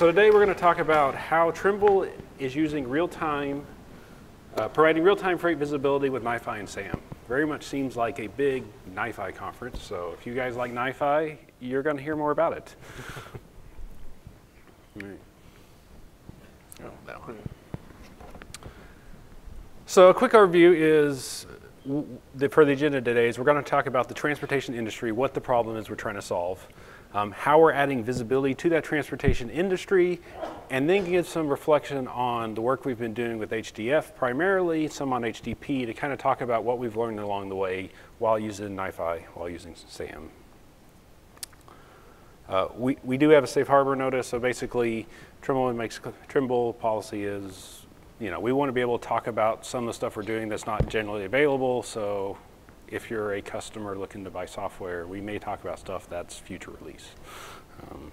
So today we're going to talk about how Trimble is using real-time, uh, providing real-time freight visibility with NiFi and SAM. Very much seems like a big NiFi conference, so if you guys like NiFi, you're going to hear more about it. Oh, that one. So a quick overview is, the, for the agenda today is we're going to talk about the transportation industry, what the problem is we're trying to solve, um, how we're adding visibility to that transportation industry, and then give some reflection on the work we've been doing with HDF, primarily some on HDP, to kind of talk about what we've learned along the way while using NiFi, while using SAM. Uh, we, we do have a safe harbor notice, so basically Trimble makes Trimble policy is, you know, we want to be able to talk about some of the stuff we're doing that's not generally available, so if you're a customer looking to buy software, we may talk about stuff that's future release. Um,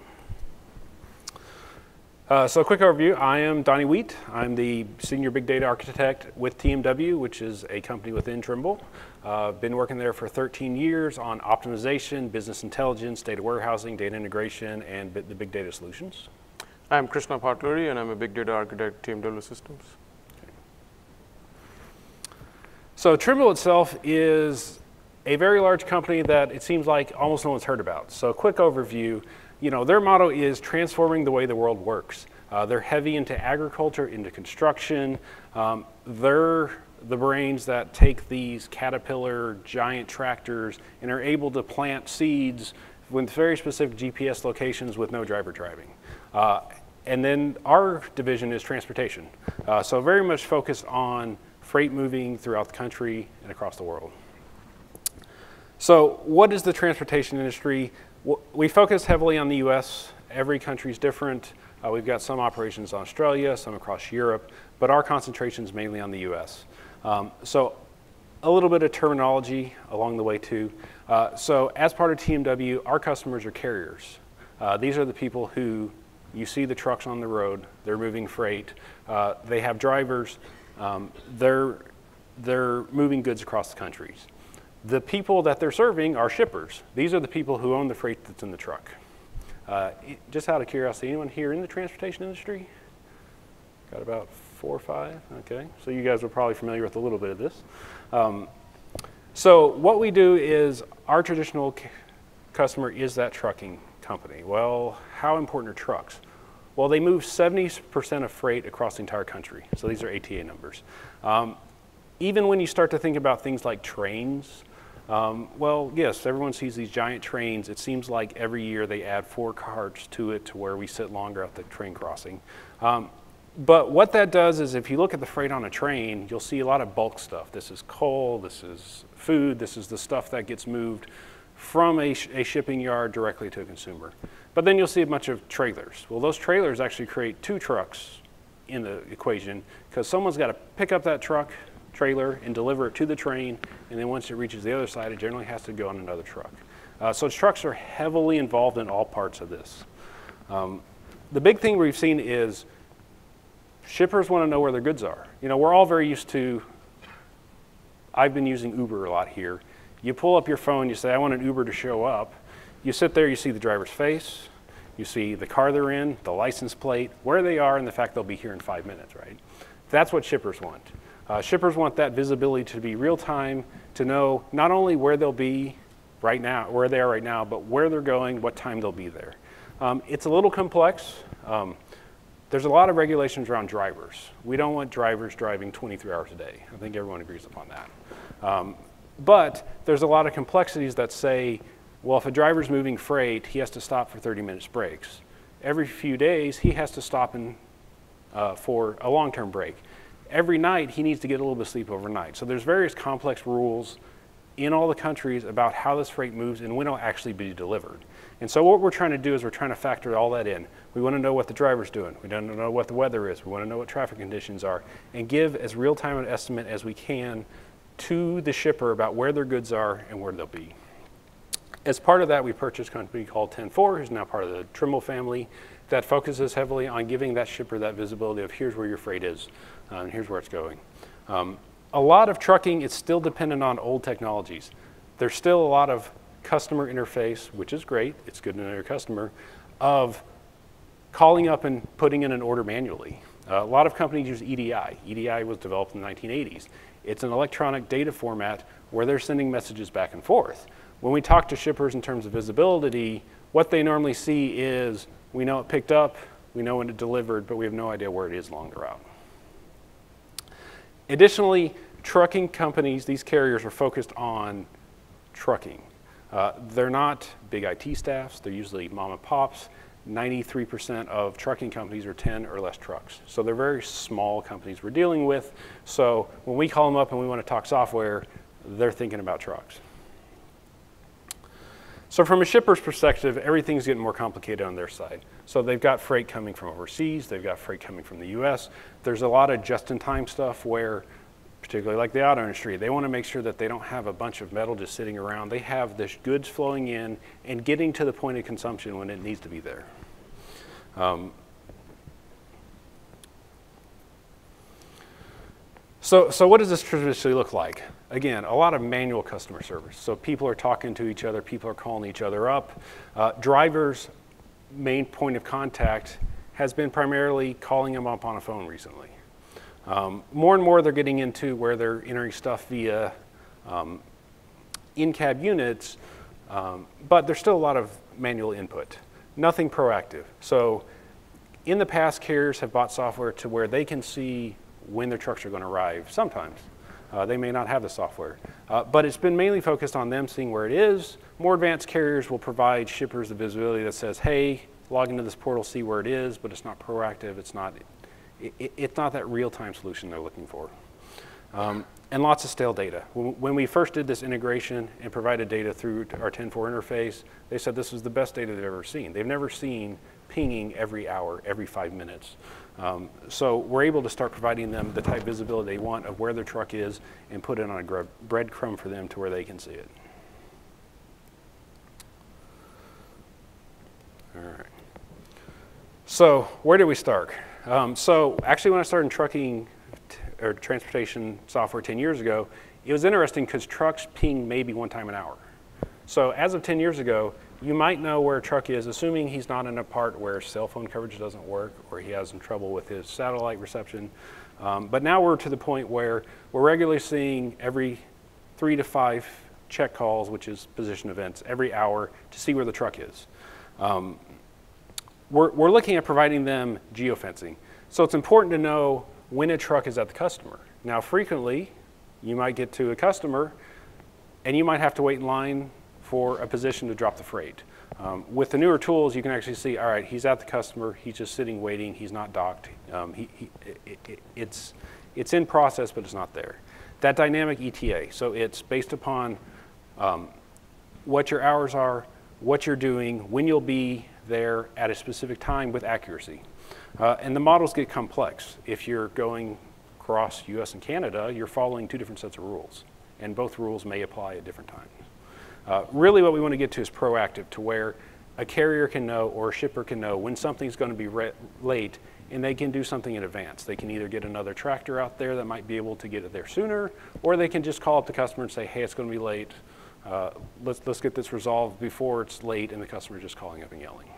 uh, so a quick overview, I am Donnie Wheat. I'm the Senior Big Data Architect with TMW, which is a company within Trimble. Uh, been working there for 13 years on optimization, business intelligence, data warehousing, data integration, and the big data solutions. I'm Krishna Potluri, and I'm a Big Data Architect at TMW Systems. So Trimble itself is a very large company that it seems like almost no one's heard about. So quick overview, you know, their motto is transforming the way the world works. Uh, they're heavy into agriculture, into construction. Um, they're the brains that take these Caterpillar giant tractors and are able to plant seeds with very specific GPS locations with no driver driving. Uh, and then our division is transportation. Uh, so very much focused on freight moving throughout the country and across the world. So what is the transportation industry? We focus heavily on the US. Every country is different. Uh, we've got some operations in Australia, some across Europe, but our concentration is mainly on the US. Um, so a little bit of terminology along the way too. Uh, so as part of TMW, our customers are carriers. Uh, these are the people who you see the trucks on the road, they're moving freight, uh, they have drivers, um, they're, they're moving goods across the countries. The people that they're serving are shippers. These are the people who own the freight that's in the truck. Uh, just out of curiosity, anyone here in the transportation industry? Got about four or five, okay. So you guys are probably familiar with a little bit of this. Um, so what we do is our traditional customer is that trucking company. Well, how important are trucks? Well, they move 70% of freight across the entire country. So these are ATA numbers. Um, even when you start to think about things like trains, um, well, yes, everyone sees these giant trains. It seems like every year they add four cars to it to where we sit longer at the train crossing. Um, but what that does is if you look at the freight on a train, you'll see a lot of bulk stuff. This is coal, this is food, this is the stuff that gets moved from a, sh a shipping yard directly to a consumer. But then you'll see a bunch of trailers. Well, those trailers actually create two trucks in the equation because someone's got to pick up that truck, trailer, and deliver it to the train. And then once it reaches the other side, it generally has to go on another truck. Uh, so trucks are heavily involved in all parts of this. Um, the big thing we've seen is shippers want to know where their goods are. You know, we're all very used to, I've been using Uber a lot here. You pull up your phone, you say, I want an Uber to show up. You sit there, you see the driver's face, you see the car they're in, the license plate, where they are, and the fact they'll be here in five minutes, right? That's what shippers want. Uh, shippers want that visibility to be real time, to know not only where they'll be right now, where they are right now, but where they're going, what time they'll be there. Um, it's a little complex. Um, there's a lot of regulations around drivers. We don't want drivers driving 23 hours a day. I think everyone agrees upon that. Um, but there's a lot of complexities that say well, if a driver's moving freight, he has to stop for 30 minutes breaks. Every few days, he has to stop in, uh, for a long-term break. Every night, he needs to get a little bit of sleep overnight. So there's various complex rules in all the countries about how this freight moves and when it'll actually be delivered. And so what we're trying to do is we're trying to factor all that in. We want to know what the driver's doing. We want to know what the weather is. We want to know what traffic conditions are and give as real-time an estimate as we can to the shipper about where their goods are and where they'll be. As part of that, we purchased a company called 10-4, who's now part of the Trimble family, that focuses heavily on giving that shipper that visibility of here's where your freight is, uh, and here's where it's going. Um, a lot of trucking is still dependent on old technologies. There's still a lot of customer interface, which is great, it's good to know your customer, of calling up and putting in an order manually. Uh, a lot of companies use EDI. EDI was developed in the 1980s. It's an electronic data format where they're sending messages back and forth. When we talk to shippers in terms of visibility, what they normally see is we know it picked up, we know when it delivered, but we have no idea where it is along the route. Additionally, trucking companies, these carriers are focused on trucking. Uh, they're not big IT staffs, they're usually mom and pops. 93% of trucking companies are 10 or less trucks. So they're very small companies we're dealing with. So when we call them up and we want to talk software, they're thinking about trucks. So from a shipper's perspective, everything's getting more complicated on their side. So they've got freight coming from overseas, they've got freight coming from the US. There's a lot of just-in-time stuff where, particularly like the auto industry, they want to make sure that they don't have a bunch of metal just sitting around. They have this goods flowing in and getting to the point of consumption when it needs to be there. Um, so, so what does this traditionally look like? Again, a lot of manual customer service. So people are talking to each other, people are calling each other up. Uh, drivers' main point of contact has been primarily calling them up on a phone recently. Um, more and more they're getting into where they're entering stuff via um, in-cab units, um, but there's still a lot of manual input nothing proactive. So in the past, carriers have bought software to where they can see when their trucks are going to arrive. Sometimes uh, they may not have the software, uh, but it's been mainly focused on them seeing where it is. More advanced carriers will provide shippers the visibility that says, "Hey, log into this portal, see where it is," but it's not proactive. It's not. It, it's not that real-time solution they're looking for. Um, and lots of stale data. When we first did this integration and provided data through our 10-4 interface, they said this was the best data they've ever seen. They've never seen pinging every hour, every five minutes. Um, so we're able to start providing them the type visibility they want of where their truck is and put it on a breadcrumb for them to where they can see it. All right. So where did we start? Um, so actually when I started in trucking or transportation software 10 years ago, it was interesting because trucks ping maybe one time an hour. So as of 10 years ago, you might know where truck is, assuming he's not in a part where cell phone coverage doesn't work or he has some trouble with his satellite reception. Um, but now we're to the point where we're regularly seeing every three to five check calls, which is position events, every hour to see where the truck is. Um, we're, we're looking at providing them geofencing. So it's important to know when a truck is at the customer. Now, frequently, you might get to a customer and you might have to wait in line for a position to drop the freight. Um, with the newer tools, you can actually see, all right, he's at the customer, he's just sitting waiting, he's not docked. Um, he, he, it, it, it's, it's in process, but it's not there. That dynamic ETA, so it's based upon um, what your hours are, what you're doing, when you'll be there at a specific time with accuracy. Uh, and the models get complex. If you're going across US and Canada, you're following two different sets of rules, and both rules may apply at different times. Uh, really what we want to get to is proactive, to where a carrier can know or a shipper can know when something's going to be late and they can do something in advance. They can either get another tractor out there that might be able to get it there sooner, or they can just call up the customer and say, hey, it's going to be late. Uh, let's, let's get this resolved before it's late and the customer just calling up and yelling.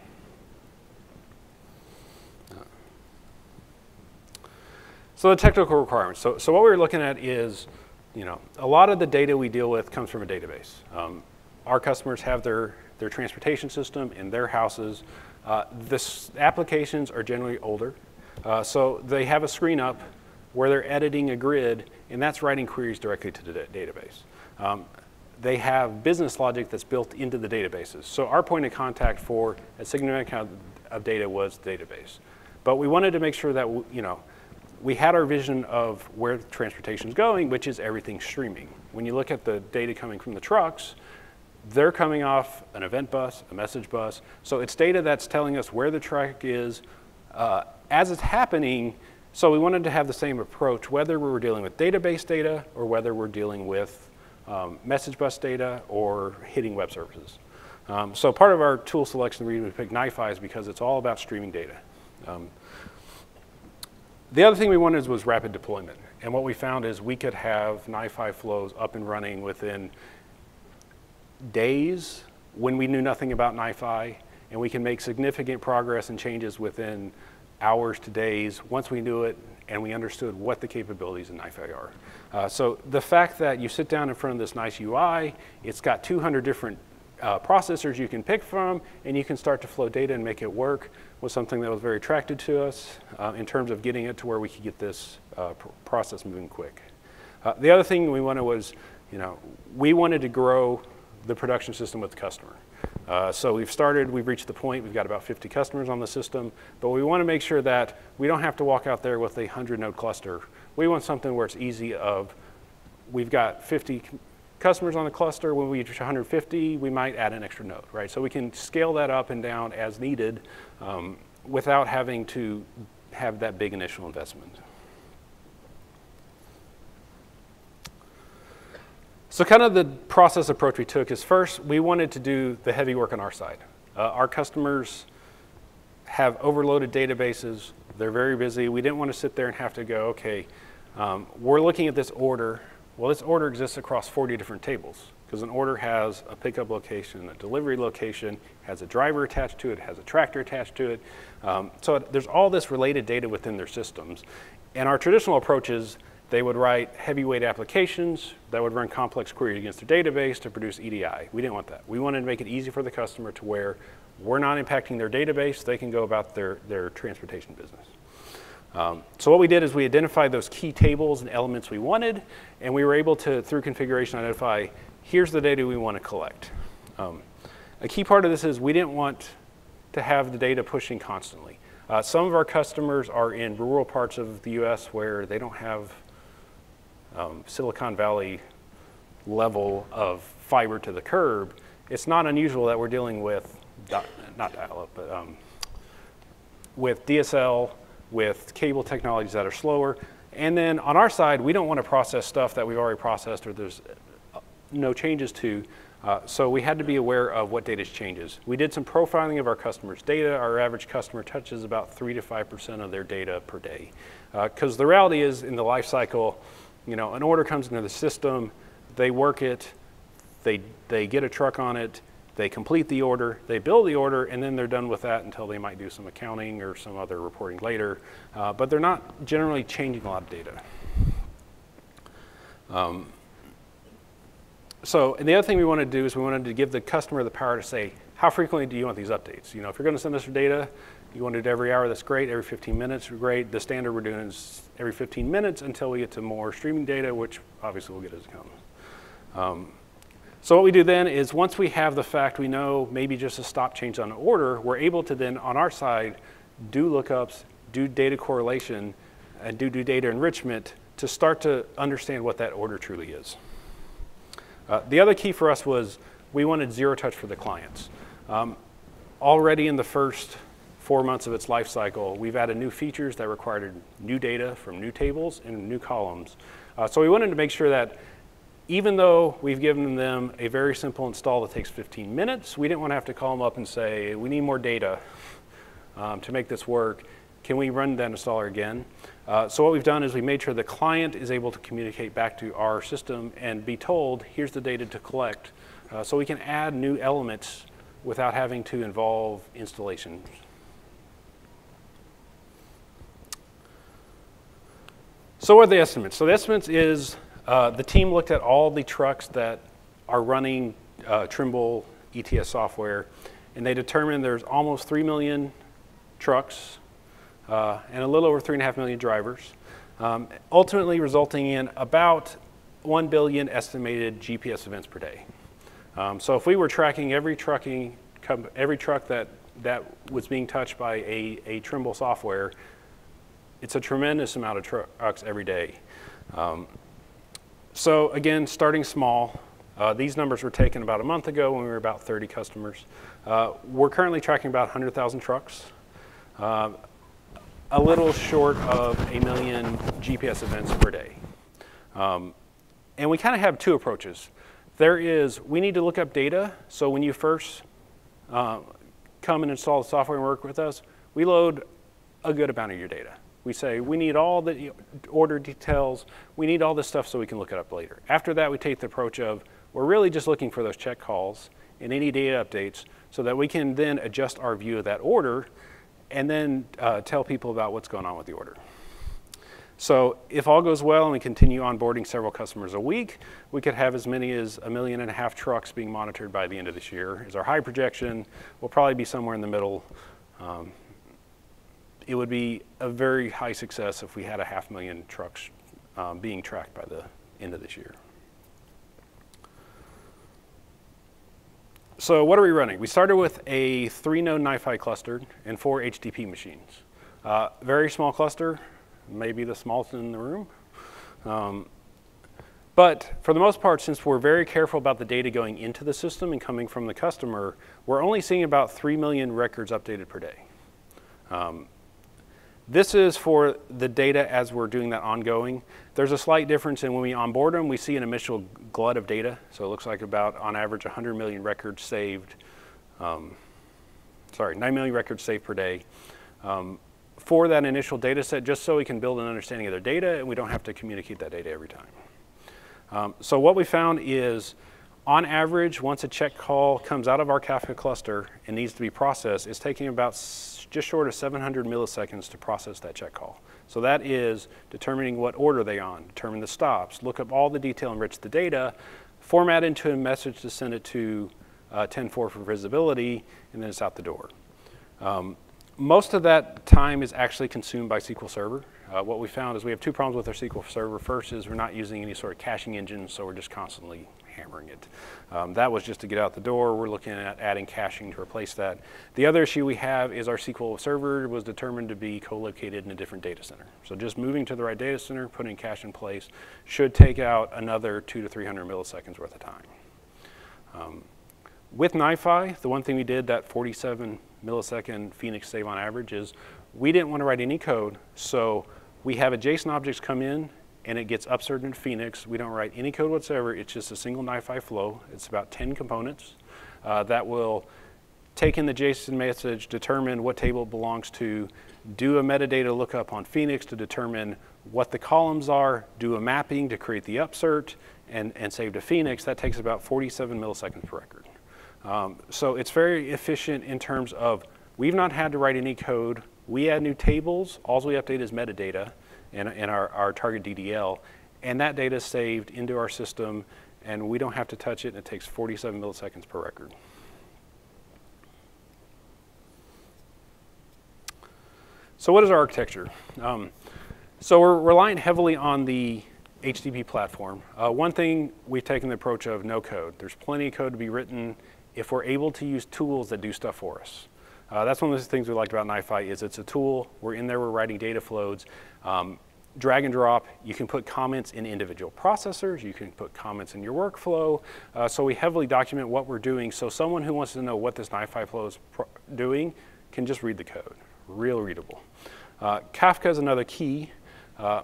So the technical requirements. So, so what we're looking at is, you know, a lot of the data we deal with comes from a database. Um, our customers have their, their transportation system in their houses. Uh, this applications are generally older. Uh, so they have a screen up where they're editing a grid, and that's writing queries directly to the database. Um, they have business logic that's built into the databases. So our point of contact for a significant amount of data was the database. But we wanted to make sure that, you know, we had our vision of where transportation is going, which is everything streaming. When you look at the data coming from the trucks, they're coming off an event bus, a message bus. So it's data that's telling us where the truck is uh, as it's happening. So we wanted to have the same approach, whether we were dealing with database data or whether we're dealing with um, message bus data or hitting web services. Um, so part of our tool selection reason we picked NiFi is because it's all about streaming data. Um, the other thing we wanted was rapid deployment. And what we found is we could have NiFi flows up and running within days when we knew nothing about NiFi and we can make significant progress and changes within hours to days once we knew it and we understood what the capabilities in NiFi are. Uh, so the fact that you sit down in front of this nice UI, it's got 200 different uh, processors you can pick from, and you can start to flow data and make it work was something that was very attractive to us uh, in terms of getting it to where we could get this uh, pr process moving quick. Uh, the other thing we wanted was, you know, we wanted to grow the production system with the customer. Uh, so we've started, we've reached the point, we've got about 50 customers on the system, but we want to make sure that we don't have to walk out there with a 100 node cluster. We want something where it's easy of, we've got 50 customers on the cluster, when we reach 150, we might add an extra node, right? So we can scale that up and down as needed um, without having to have that big initial investment. So kind of the process approach we took is first, we wanted to do the heavy work on our side. Uh, our customers have overloaded databases. They're very busy. We didn't want to sit there and have to go, okay, um, we're looking at this order. Well, this order exists across 40 different tables because an order has a pickup location, a delivery location, has a driver attached to it, has a tractor attached to it. Um, so there's all this related data within their systems. And our traditional approach is they would write heavyweight applications that would run complex queries against their database to produce EDI. We didn't want that. We wanted to make it easy for the customer to where we're not impacting their database, they can go about their, their transportation business. Um, so what we did is we identified those key tables and elements we wanted, and we were able to, through configuration, identify here's the data we want to collect. Um, a key part of this is we didn't want to have the data pushing constantly. Uh, some of our customers are in rural parts of the US where they don't have um, Silicon Valley level of fiber to the curb, it's not unusual that we're dealing with, not dial-up, but um, with DSL, with cable technologies that are slower. And then on our side, we don't want to process stuff that we've already processed or there's uh, no changes to. Uh, so we had to be aware of what data changes. We did some profiling of our customers' data. Our average customer touches about 3 to 5% of their data per day. Because uh, the reality is in the life cycle, you know, an order comes into the system, they work it, they, they get a truck on it, they complete the order, they bill the order, and then they're done with that until they might do some accounting or some other reporting later. Uh, but they're not generally changing a lot of data. Um, so and the other thing we wanted to do is we wanted to give the customer the power to say, how frequently do you want these updates? You know, if you're going to send us your data, you want to do it every hour, that's great. Every 15 minutes, great. The standard we're doing is every 15 minutes until we get to more streaming data, which obviously we'll get as it comes. Um, so what we do then is once we have the fact we know maybe just a stop change on an order, we're able to then on our side do lookups, do data correlation, and do, do data enrichment to start to understand what that order truly is. Uh, the other key for us was we wanted zero touch for the clients. Um, already in the first four months of its life cycle, we've added new features that required new data from new tables and new columns. Uh, so we wanted to make sure that even though we've given them a very simple install that takes 15 minutes, we didn't want to have to call them up and say, we need more data um, to make this work. Can we run that installer again? Uh, so what we've done is we made sure the client is able to communicate back to our system and be told, here's the data to collect. Uh, so we can add new elements without having to involve installation. So what are the estimates? So the estimates is uh, the team looked at all the trucks that are running uh, Trimble ETS software, and they determined there's almost 3 million trucks uh, and a little over 3.5 million drivers, um, ultimately resulting in about 1 billion estimated GPS events per day. Um, so if we were tracking every trucking, every truck that, that was being touched by a, a Trimble software, it's a tremendous amount of trucks every day. Um, so again, starting small. Uh, these numbers were taken about a month ago when we were about 30 customers. Uh, we're currently tracking about 100,000 trucks, uh, a little short of a million GPS events per day. Um, and we kind of have two approaches. There is, we need to look up data. So when you first uh, come and install the software and work with us, we load a good amount of your data. We say, we need all the order details, we need all this stuff so we can look it up later. After that, we take the approach of, we're really just looking for those check calls and any data updates so that we can then adjust our view of that order and then uh, tell people about what's going on with the order. So if all goes well and we continue onboarding several customers a week, we could have as many as a million and a half trucks being monitored by the end of this year. Is our high projection. We'll probably be somewhere in the middle. Um, it would be a very high success if we had a half million trucks um, being tracked by the end of this year. So what are we running? We started with a three node NiFi cluster and four HDP machines. Uh, very small cluster, maybe the smallest in the room. Um, but for the most part, since we're very careful about the data going into the system and coming from the customer, we're only seeing about 3 million records updated per day. Um, this is for the data as we're doing that ongoing. There's a slight difference in when we onboard them, we see an initial glut of data. So it looks like about, on average, 100 million records saved. Um, sorry, 9 million records saved per day. Um, for that initial data set just so we can build an understanding of their data and we don't have to communicate that data every time. Um, so what we found is on average, once a check call comes out of our Kafka cluster and needs to be processed, it's taking about just short of 700 milliseconds to process that check call. So that is determining what order they on, determine the stops, look up all the detail, enrich the data, format into a message to send it to uh, 10-4 for visibility, and then it's out the door. Um, most of that time is actually consumed by SQL Server. Uh, what we found is we have two problems with our SQL Server. First is we're not using any sort of caching engine, so we're just constantly hammering it. Um, that was just to get out the door. We're looking at adding caching to replace that. The other issue we have is our SQL Server was determined to be co-located in a different data center. So just moving to the right data center, putting cache in place, should take out another two to 300 milliseconds worth of time. Um, with NiFi, the one thing we did that 47 millisecond Phoenix save on average is we didn't want to write any code, so we have JSON objects come in and it gets upserted in Phoenix. We don't write any code whatsoever. It's just a single NiFi flow. It's about 10 components uh, that will take in the JSON message, determine what table it belongs to, do a metadata lookup on Phoenix to determine what the columns are, do a mapping to create the upsert, and, and save to Phoenix. That takes about 47 milliseconds per record. Um, so it's very efficient in terms of we've not had to write any code. We add new tables. All we update is metadata in, in our, our target DDL. And that data is saved into our system, and we don't have to touch it, and it takes 47 milliseconds per record. So what is our architecture? Um, so we're relying heavily on the HDP platform. Uh, one thing we've taken the approach of no code. There's plenty of code to be written if we're able to use tools that do stuff for us. Uh, that's one of the things we liked about NiFi is it's a tool. We're in there, we're writing data flows. Um, drag and drop, you can put comments in individual processors, you can put comments in your workflow. Uh, so we heavily document what we're doing so someone who wants to know what this NiFi flow is doing can just read the code, real readable. Uh, Kafka is another key. Uh,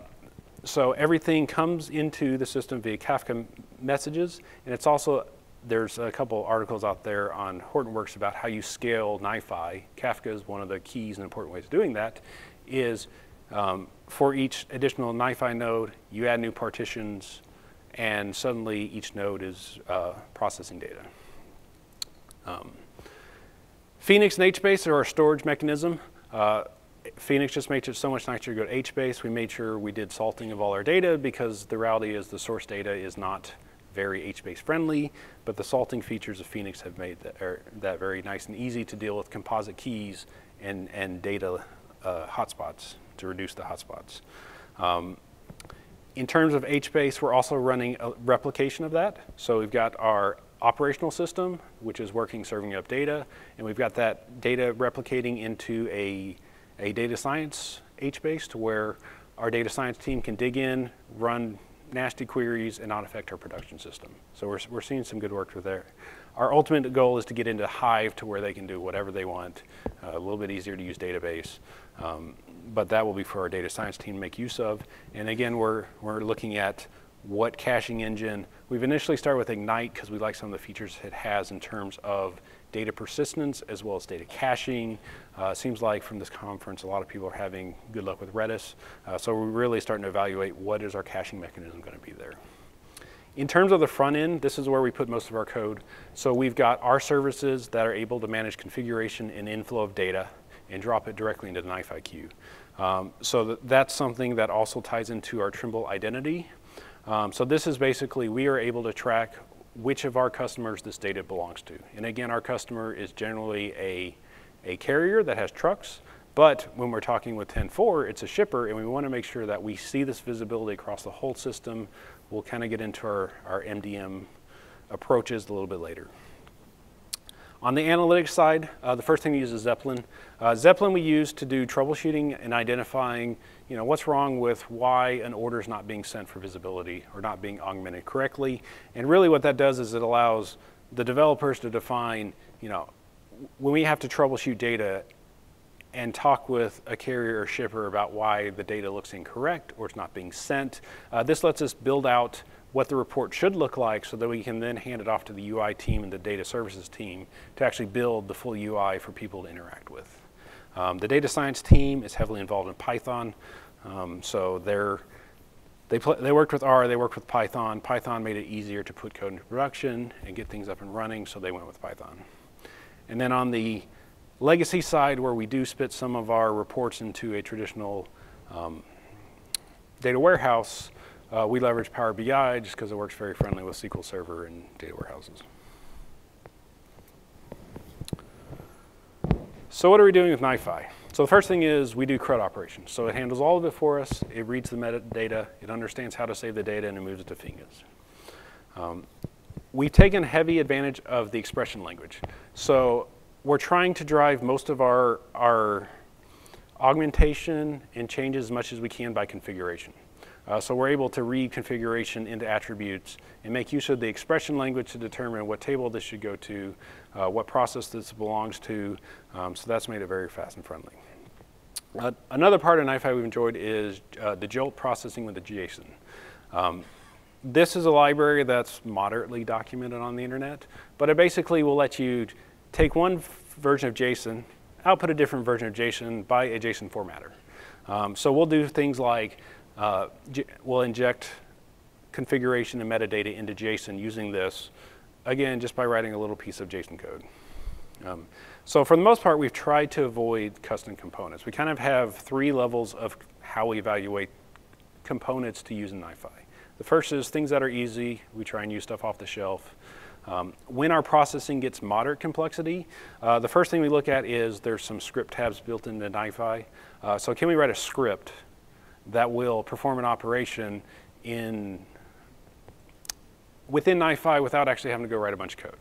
so everything comes into the system via Kafka messages, and it's also there's a couple articles out there on Hortonworks about how you scale NiFi. Kafka is one of the keys and important ways of doing that. Is um, for each additional NiFi node, you add new partitions, and suddenly each node is uh, processing data. Um, Phoenix and HBase are our storage mechanism. Uh, Phoenix just makes it so much nicer to go to HBase. We made sure we did salting of all our data because the reality is the source data is not very HBase friendly, but the salting features of Phoenix have made that, er, that very nice and easy to deal with composite keys and, and data uh, hotspots to reduce the hotspots. Um, in terms of HBase, we're also running a replication of that. So we've got our operational system, which is working serving up data, and we've got that data replicating into a, a data science HBase to where our data science team can dig in, run nasty queries and not affect our production system. So we're, we're seeing some good work with there. Our ultimate goal is to get into Hive to where they can do whatever they want, uh, a little bit easier to use database. Um, but that will be for our data science team to make use of. And again, we're, we're looking at what caching engine. We've initially started with Ignite because we like some of the features it has in terms of data persistence as well as data caching. Uh, seems like from this conference, a lot of people are having good luck with Redis. Uh, so we're really starting to evaluate what is our caching mechanism going to be there. in terms of the front end, this is where we put most of our code. So we've got our services that are able to manage configuration and inflow of data and drop it directly into the NiFi queue. Um, so th that's something that also ties into our Trimble identity. Um, so this is basically, we are able to track which of our customers this data belongs to. And again, our customer is generally a, a carrier that has trucks, but when we're talking with 10-4, it's a shipper, and we want to make sure that we see this visibility across the whole system. We'll kind of get into our, our MDM approaches a little bit later. On the analytics side, uh, the first thing we use is Zeppelin. Uh, Zeppelin we use to do troubleshooting and identifying, you know, what's wrong with why an order is not being sent for visibility or not being augmented correctly. And really what that does is it allows the developers to define, you know, when we have to troubleshoot data and talk with a carrier or shipper about why the data looks incorrect or it's not being sent. Uh, this lets us build out what the report should look like so that we can then hand it off to the UI team and the data services team to actually build the full UI for people to interact with. Um, the data science team is heavily involved in Python, um, so they're they, they worked with R, they worked with Python. Python made it easier to put code into production and get things up and running, so they went with Python. And then on the legacy side, where we do spit some of our reports into a traditional um, data warehouse, uh, we leverage Power BI just because it works very friendly with SQL Server and data warehouses. So what are we doing with NiFi? So the first thing is we do CRUD operations. So it handles all of it for us. It reads the metadata. It understands how to save the data, and it moves it to Phoenix. Um, we've taken heavy advantage of the expression language. So we're trying to drive most of our, our augmentation and changes as much as we can by configuration. Uh, so we're able to read configuration into attributes and make use of the expression language to determine what table this should go to, uh, what process this belongs to. Um, so that's made it very fast and friendly. Uh, another part of NiFi we've enjoyed is uh, the JOLT processing with the JSON. Um, this is a library that's moderately documented on the internet, but it basically will let you take one version of JSON, output a different version of JSON by a JSON formatter. Um, so we'll do things like uh, we'll inject configuration and metadata into JSON using this, again, just by writing a little piece of JSON code. Um, so for the most part, we've tried to avoid custom components. We kind of have three levels of how we evaluate components to use in NiFi. The first is things that are easy. We try and use stuff off the shelf. Um, when our processing gets moderate complexity, uh, the first thing we look at is there's some script tabs built into NiFi. Uh, so can we write a script that will perform an operation in within NiFi without actually having to go write a bunch of code.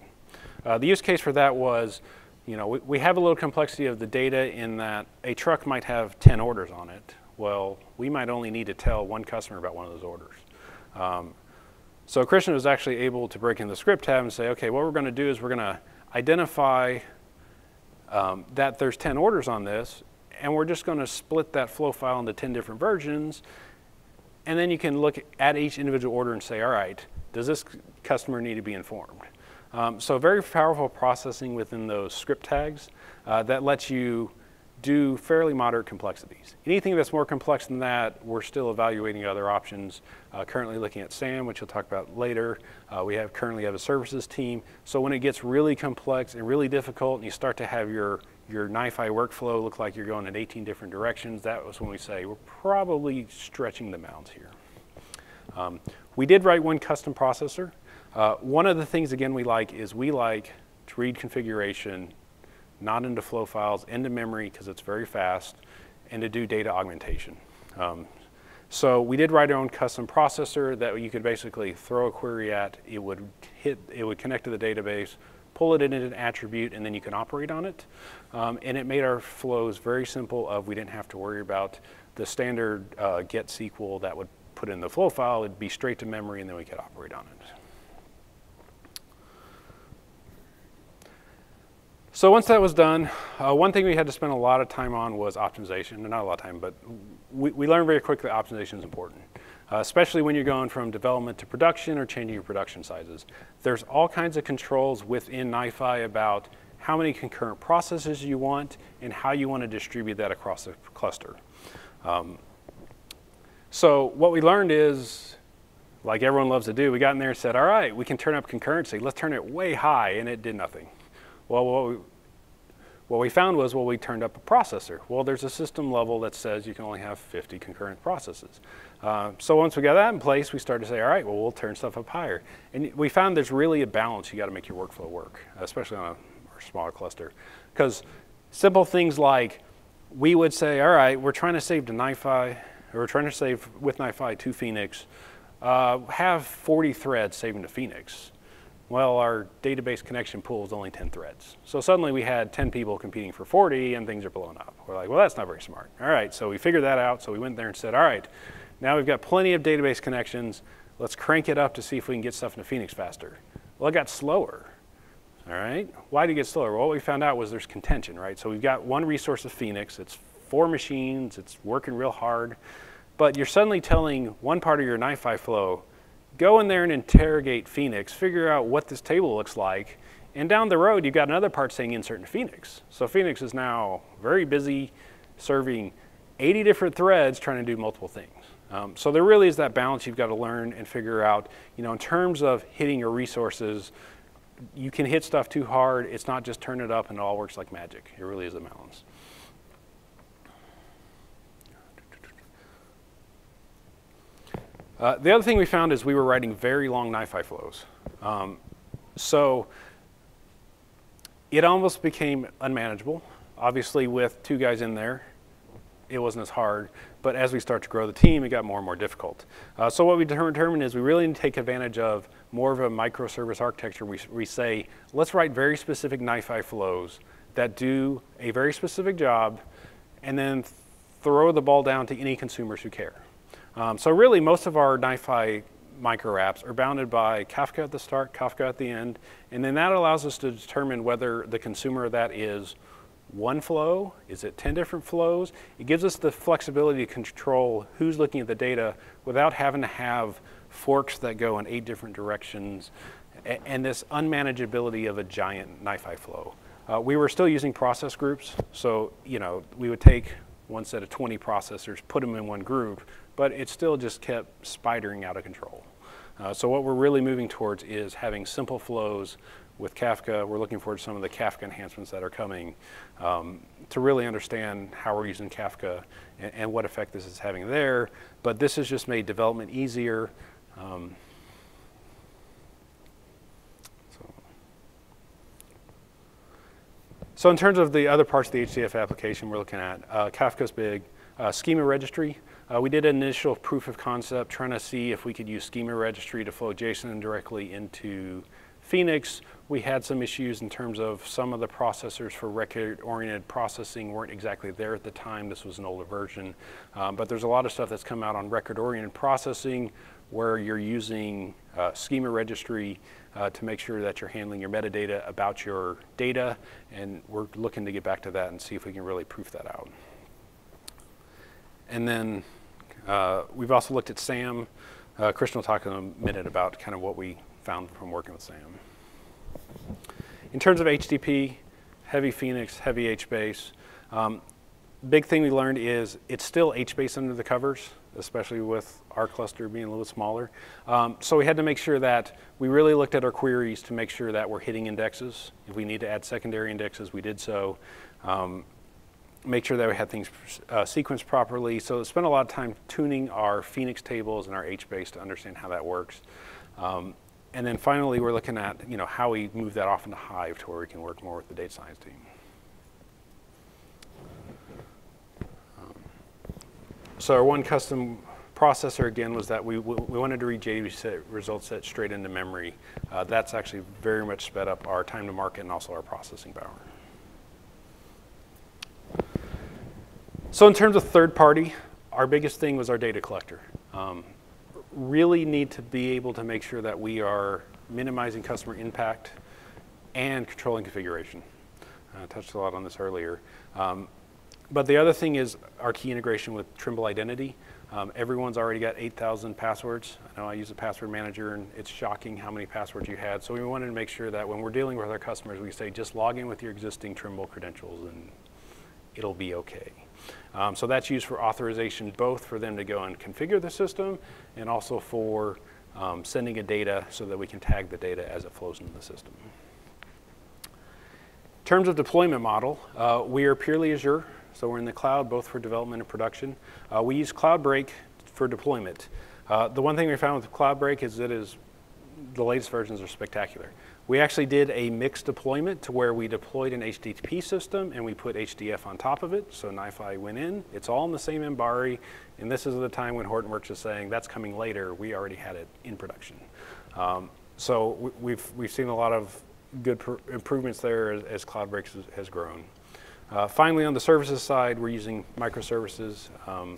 Uh, the use case for that was, you know, we, we, have a little complexity of the data in that a truck might have 10 orders on it. Well, we might only need to tell one customer about one of those orders. Um, so Krishna was actually able to break in the script tab and say, okay, what we're going to do is we're going to identify um, that there's 10 orders on this, and we're just going to split that flow file into 10 different versions. And then you can look at each individual order and say, all right, does this customer need to be informed? Um, so very powerful processing within those script tags uh, that lets you do fairly moderate complexities. Anything that's more complex than that, we're still evaluating other options. Uh, currently looking at SAM, which we'll talk about later. Uh, we have currently have a services team. So when it gets really complex and really difficult and you start to have your your NiFi workflow look like you're going in 18 different directions, that was when we say we're probably stretching the bounds here. Um, we did write one custom processor. Uh, one of the things, again, we like is we like to read configuration, not into flow files, into memory because it's very fast, and to do data augmentation. Um, so we did write our own custom processor that you could basically throw a query at. It would hit, it would connect to the database, pull it into an attribute, and then you can operate on it. Um, and it made our flows very simple of we didn't have to worry about the standard uh, get SQL that would put in the flow file. It'd be straight to memory, and then we could operate on it. So once that was done, uh, one thing we had to spend a lot of time on was optimization. Not a lot of time, but we, we learned very quickly that optimization is important uh, especially when you're going from development to production or changing your production sizes. There's all kinds of controls within NiFi about how many concurrent processes you want and how you want to distribute that across the cluster. Um, so what we learned is like everyone loves to do, we got in there and said, all right, we can turn up concurrency. Let's turn it way high, and it did nothing. Well, what we, what we found was, well, we turned up a processor. Well, there's a system level that says you can only have 50 concurrent processes. Uh, so once we got that in place, we started to say, all right, well, we'll turn stuff up higher. And we found there's really a balance you got to make your workflow work, especially on a, smaller cluster. Because simple things like we would say, all right, we're trying to save to NiFi, or we're trying to save with NiFi to Phoenix, uh, have 40 threads saving to Phoenix. Well, our database connection pool is only 10 threads. So suddenly we had 10 people competing for 40 and things are blowing up. We're like, well, that's not very smart. All right, so we figured that out. So we went there and said, all right, now we've got plenty of database connections. Let's crank it up to see if we can get stuff into Phoenix faster. Well, it got slower. All right, why did it get slower? Well, what we found out was there's contention, right? So we've got one resource of Phoenix. It's four machines. It's working real hard. But you're suddenly telling one part of your NiFi flow, go in there and interrogate Phoenix, figure out what this table looks like, and down the road, you've got another part saying insert into Phoenix. So Phoenix is now very busy serving 80 different threads trying to do multiple things. Um, so there really is that balance you've got to learn and figure out, you know, in terms of hitting your resources, you can hit stuff too hard. It's not just turn it up and it all works like magic. It really is a balance. Uh, the other thing we found is we were writing very long NiFi flows. Um, so it almost became unmanageable. Obviously, with two guys in there, it wasn't as hard. But as we start to grow the team, it got more and more difficult. Uh, so what we determined is we really need to take advantage of more of a microservice architecture. We, we say, let's write very specific NiFi flows that do a very specific job and then throw the ball down to any consumers who care. Um, so really, most of our NiFi micro apps are bounded by Kafka at the start, Kafka at the end, and then that allows us to determine whether the consumer of that is one flow, is it 10 different flows? It gives us the flexibility to control who's looking at the data without having to have forks that go in eight different directions and this unmanageability of a giant NiFi flow. Uh, we were still using process groups, so you know we would take one set of 20 processors, put them in one group, but it still just kept spidering out of control. Uh, so what we're really moving towards is having simple flows with Kafka. We're looking forward to some of the Kafka enhancements that are coming um, to really understand how we're using Kafka and, and, what effect this is having there. But this has just made development easier. Um, so. so in terms of the other parts of the HDF application we're looking at, uh, Kafka's big. Uh, schema registry, uh, we did an initial proof of concept trying to see if we could use schema registry to flow JSON directly into Phoenix. We had some issues in terms of some of the processors for record-oriented processing weren't exactly there at the time. This was an older version. Um, but there's a lot of stuff that's come out on record-oriented processing where you're using uh, schema registry uh, to make sure that you're handling your metadata about your data. And we're looking to get back to that and see if we can really proof that out. And then uh, we've also looked at SAM. Uh, Krishna will talk in a minute about kind of what we found from working with SAM. In terms of HDP, heavy Phoenix, heavy HBase. Um, big thing we learned is it's still HBase under the covers, especially with our cluster being a little smaller. Um, so we had to make sure that we really looked at our queries to make sure that we're hitting indexes. If we need to add secondary indexes, we did so. Um, make sure that we had things uh, sequenced properly. So spent a lot of time tuning our Phoenix tables and our HBase to understand how that works. Um, and then finally, we're looking at you know how we move that off into Hive to where we can work more with the data science team. Um, so our one custom processor again was that we, we wanted to read JDBC results set straight into memory. Uh, that's actually very much sped up our time to market and also our processing power. So in terms of third party, our biggest thing was our data collector. Um, really need to be able to make sure that we are minimizing customer impact and controlling configuration. I touched a lot on this earlier. Um, but the other thing is our key integration with Trimble Identity. Um, everyone's already got 8,000 passwords. I know I use a password manager and it's shocking how many passwords you had. So we wanted to make sure that when we're dealing with our customers, we say just log in with your existing Trimble credentials and it'll be okay. Um, so that's used for authorization both for them to go and configure the system and also for um, sending a data so that we can tag the data as it flows into the system. In terms of deployment model, uh, we are purely Azure, so we're in the cloud both for development and production. Uh, we use CloudBreak for deployment. Uh, the one thing we found with CloudBreak is that is the latest versions are spectacular. We actually did a mixed deployment to where we deployed an HDP system and we put HDF on top of it. So NiFi went in. It's all in the same Ambari. And this is the time when Hortonworks is saying that's coming later. We already had it in production. Um, so we've, we've seen a lot of good improvements there as, as CloudBreak has, has grown. Uh, finally, on the services side, we're using microservices, um,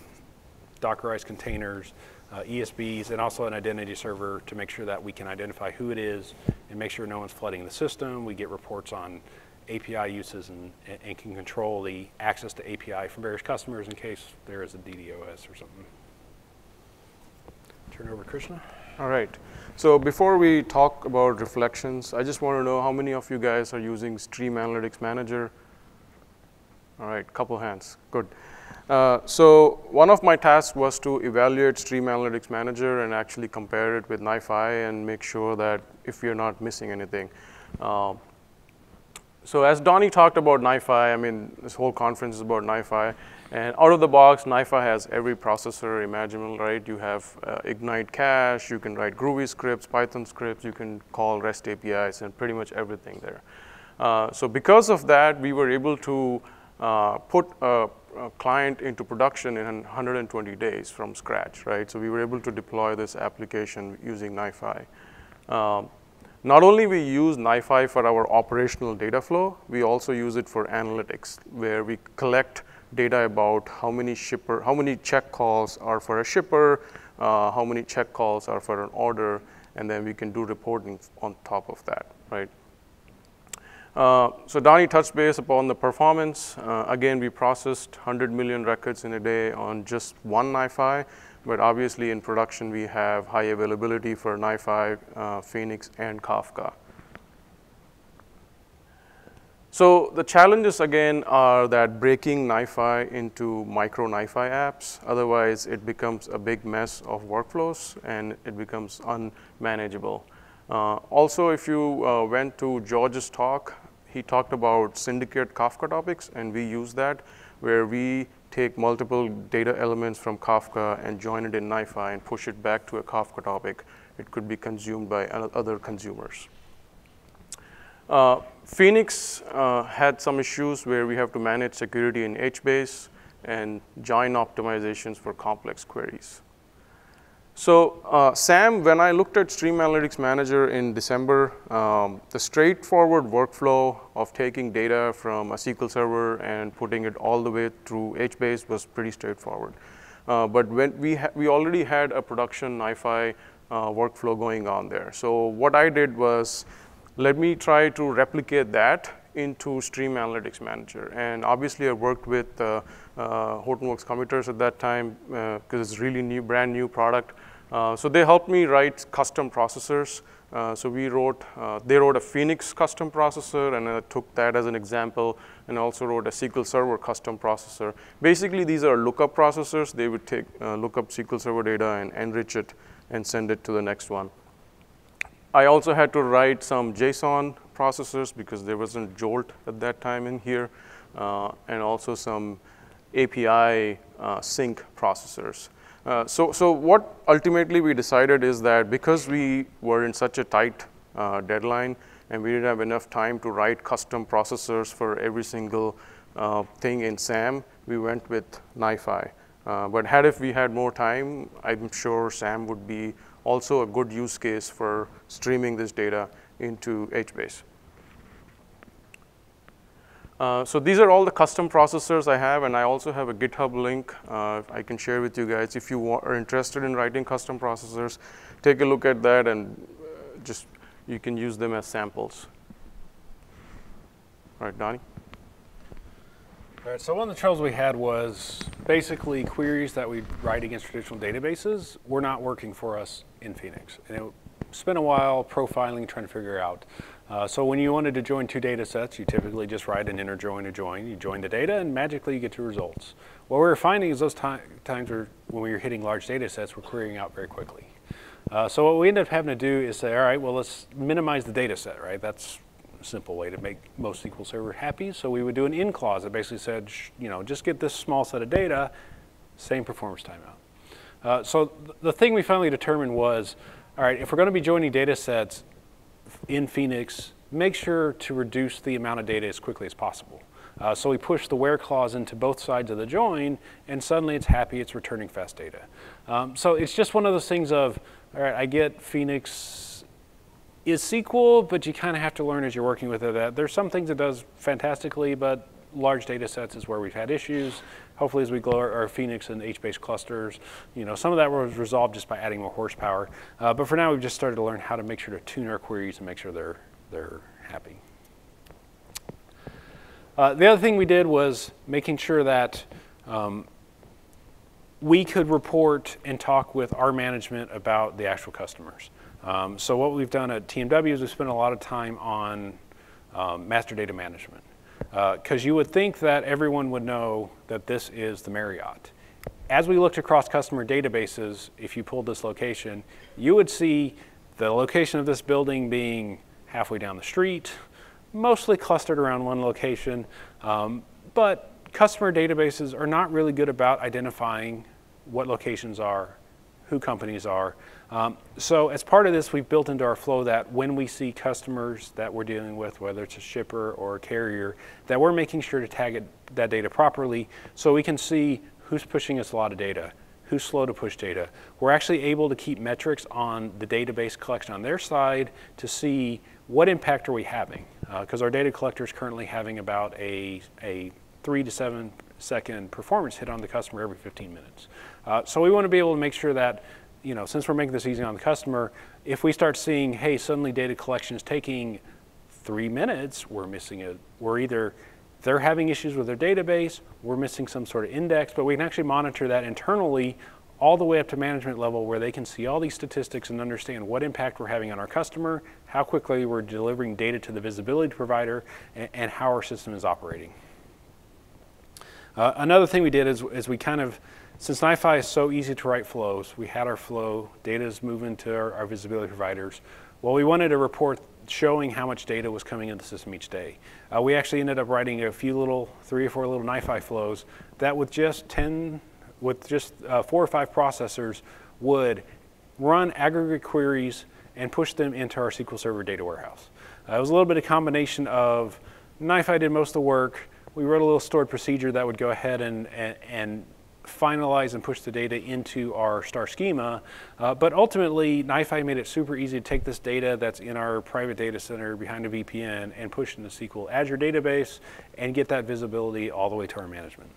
Dockerized containers, uh, ESBs, and also an identity server to make sure that we can identify who it is and make sure no one's flooding the system. We get reports on API uses and, and can control the access to API from various customers in case there is a DDoS or something. Turn over Krishna. All right. So before we talk about reflections, I just want to know how many of you guys are using Stream Analytics Manager? All right, couple hands. Good. Uh, so one of my tasks was to evaluate Stream Analytics Manager and actually compare it with NiFi and make sure that if we are not missing anything. Uh, so as Donnie talked about NiFi, I mean, this whole conference is about NiFi. And out of the box, NiFi has every processor imaginable, right? You have uh, Ignite cache, you can write Groovy scripts, Python scripts, you can call REST APIs, and pretty much everything there. Uh, so because of that, we were able to uh, put a client into production in 120 days from scratch, right? So we were able to deploy this application using NiFi. Um, not only we use NiFi for our operational data flow, we also use it for analytics, where we collect data about how many shipper, how many check calls are for a shipper, uh, how many check calls are for an order, and then we can do reporting on top of that, right? Uh, so Donnie touched base upon the performance. Uh, again, we processed 100 million records in a day on just one NiFi, but obviously in production we have high availability for NiFi, uh, Phoenix, and Kafka. So the challenges again are that breaking NiFi into micro NiFi apps, otherwise it becomes a big mess of workflows and it becomes unmanageable. Uh, also, if you uh, went to George's talk, he talked about syndicate Kafka topics, and we use that where we take multiple data elements from Kafka and join it in NiFi and push it back to a Kafka topic. It could be consumed by other consumers. Uh, Phoenix uh, had some issues where we have to manage security in HBase and join optimizations for complex queries. So uh, Sam, when I looked at Stream Analytics Manager in December, um, the straightforward workflow of taking data from a SQL Server and putting it all the way through HBase was pretty straightforward. Uh, but when we, we already had a production NiFi uh, workflow going on there. So what I did was, let me try to replicate that into Stream Analytics Manager. And obviously I worked with uh, Hortonworks committers at that time because uh, it's really new, brand new product. Uh, so they helped me write custom processors. Uh, so we wrote, uh, they wrote a Phoenix custom processor, and I took that as an example, and also wrote a SQL Server custom processor. Basically, these are lookup processors. They would take uh, lookup SQL Server data and enrich it and send it to the next one. I also had to write some JSON processors because there wasn't Jolt at that time in here, uh, and also some API uh, sink processors. Uh, so, so what ultimately we decided is that because we were in such a tight uh, deadline and we didn't have enough time to write custom processors for every single thing in SAM, we went with NiFi. Uh, but had if we had more time, I'm sure SAM would be also a good use case for streaming this data into HBase. Uh, so these are all the custom processors I have, and I also have a GitHub link uh, I can share with you guys. If you are interested in writing custom processors, take a look at that, and uh, just you can use them as samples. All right, Donnie? All right, so one of the troubles we had was basically queries that we write against traditional databases were not working for us in Phoenix. And it spent a while profiling, trying to figure out uh, so when you wanted to join two data sets, you typically just write an inner join to join. You join the data and magically you get two results. What we were finding is those times were, when we were hitting large data sets, we're querying out very quickly. Uh, so what we ended up having to do is say, all right, well, let's minimize the data set, right? That's a simple way to make most SQL Server happy. So we would do an in clause that basically said, you know, just get this small set of data, same performance timeout. Uh, so th the thing we finally determined was, all right, if we're going to be joining data sets in Phoenix, make sure to reduce the amount of data as quickly as possible. Uh, so we push the where clause into both sides of the join, and suddenly it's happy it's returning fast data. Um, so it's just one of those things of, all right, I get Phoenix is SQL, but you kind of have to learn as you're working with it that there's some things it does fantastically, but large data sets is where we've had issues. Hopefully as we grow our, our Phoenix and HBase clusters, you know, some of that was resolved just by adding more horsepower. Uh, but for now, we've just started to learn how to make sure to tune our queries and make sure they're, they're happy. Uh, the other thing we did was making sure that um, we could report and talk with our management about the actual customers. Um, so what we've done at TMW is we've spent a lot of time on um, master data management. Because uh, you would think that everyone would know that this is the Marriott. As we looked across customer databases, if you pulled this location, you would see the location of this building being halfway down the street, mostly clustered around one location. Um, but customer databases are not really good about identifying what locations are, who companies are. Um, so as part of this, we've built into our flow that when we see customers that we're dealing with, whether it's a shipper or a carrier, that we're making sure to tag it, that data properly so we can see who's pushing us a lot of data, who's slow to push data. We're actually able to keep metrics on the database collection on their side to see what impact are we having? Because uh, our data collector is currently having about a, a three to seven second performance hit on the customer every 15 minutes. Uh, so we want to be able to make sure that, you know, since we're making this easy on the customer, if we start seeing, hey, suddenly data collection is taking three minutes, we're missing it. We're either they're having issues with their database, we're missing some sort of index, but we can actually monitor that internally all the way up to management level where they can see all these statistics and understand what impact we're having on our customer, how quickly we're delivering data to the visibility provider, and, and how our system is operating. Uh, another thing we did is, is we kind of, since NiFi is so easy to write flows, we had our flow, data is moving to our, our visibility providers. Well, we wanted a report showing how much data was coming into the system each day. Uh, we actually ended up writing a few little, three or four little NiFi flows that with just 10 with just uh, four or five processors would run aggregate queries and push them into our SQL Server data warehouse. Uh, it was a little bit of combination of NiFi did most of the work. We wrote a little stored procedure that would go ahead and, and, and finalize and push the data into our star schema. Uh, but ultimately, NiFi made it super easy to take this data that's in our private data center behind a VPN and push into SQL Azure database and get that visibility all the way to our management.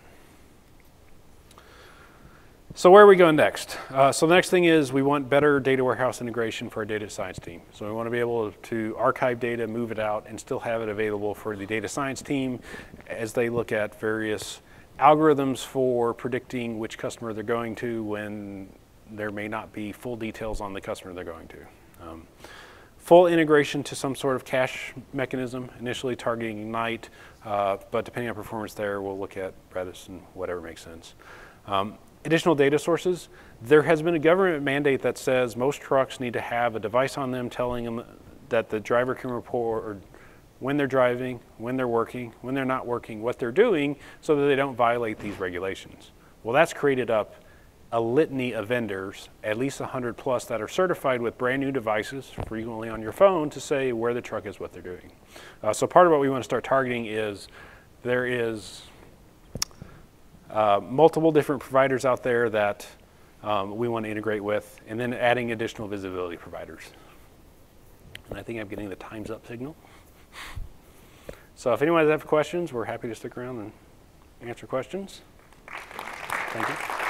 So where are we going next? Uh, so the next thing is we want better data warehouse integration for our data science team. So we want to be able to archive data, move it out, and still have it available for the data science team as they look at various algorithms for predicting which customer they're going to when there may not be full details on the customer they're going to. Um, full integration to some sort of cache mechanism, initially targeting Ignite, uh, but depending on performance there, we'll look at Redis and whatever makes sense. Um, additional data sources. There has been a government mandate that says most trucks need to have a device on them telling them that the driver can report when they're driving, when they're working, when they're not working, what they're doing, so that they don't violate these regulations. Well, that's created up a litany of vendors, at least 100 plus, that are certified with brand new devices, frequently on your phone, to say where the truck is, what they're doing. Uh, so part of what we want to start targeting is there is uh, multiple different providers out there that um, we want to integrate with, and then adding additional visibility providers. And I think I'm getting the time's up signal. So if anyone has questions, we're happy to stick around and answer questions. Thank you.